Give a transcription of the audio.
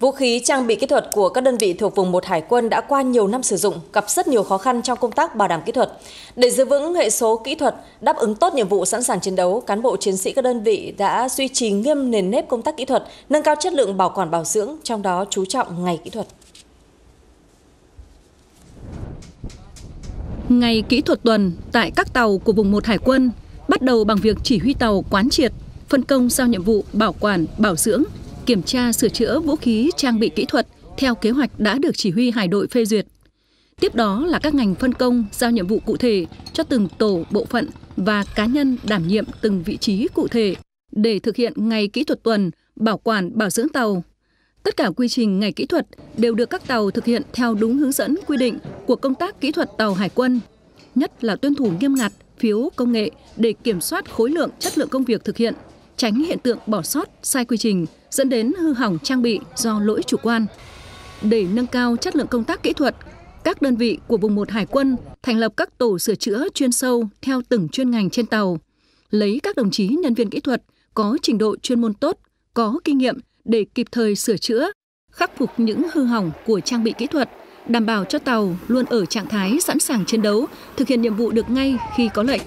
Vũ khí trang bị kỹ thuật của các đơn vị thuộc vùng 1 Hải quân đã qua nhiều năm sử dụng, gặp rất nhiều khó khăn trong công tác bảo đảm kỹ thuật. Để giữ vững hệ số kỹ thuật, đáp ứng tốt nhiệm vụ sẵn sàng chiến đấu, cán bộ chiến sĩ các đơn vị đã duy trì nghiêm nền nếp công tác kỹ thuật, nâng cao chất lượng bảo quản bảo dưỡng, trong đó chú trọng ngày kỹ thuật. Ngày kỹ thuật tuần tại các tàu của vùng 1 Hải quân bắt đầu bằng việc chỉ huy tàu quán triệt, phân công giao nhiệm vụ bảo quản, bảo dưỡng, kiểm tra sửa chữa vũ khí trang bị kỹ thuật theo kế hoạch đã được chỉ huy hải đội phê duyệt. Tiếp đó là các ngành phân công giao nhiệm vụ cụ thể cho từng tổ, bộ phận và cá nhân đảm nhiệm từng vị trí cụ thể để thực hiện ngày kỹ thuật tuần, bảo quản, bảo dưỡng tàu. Tất cả quy trình ngày kỹ thuật đều được các tàu thực hiện theo đúng hướng dẫn quy định của công tác kỹ thuật tàu hải quân, nhất là tuân thủ nghiêm ngặt phiếu công nghệ để kiểm soát khối lượng chất lượng công việc thực hiện, tránh hiện tượng bỏ sót, sai quy trình, dẫn đến hư hỏng trang bị do lỗi chủ quan. Để nâng cao chất lượng công tác kỹ thuật, các đơn vị của vùng 1 Hải quân thành lập các tổ sửa chữa chuyên sâu theo từng chuyên ngành trên tàu, lấy các đồng chí nhân viên kỹ thuật có trình độ chuyên môn tốt, có kinh nghiệm để kịp thời sửa chữa, khắc phục những hư hỏng của trang bị kỹ thuật, đảm bảo cho tàu luôn ở trạng thái sẵn sàng chiến đấu, thực hiện nhiệm vụ được ngay khi có lệnh.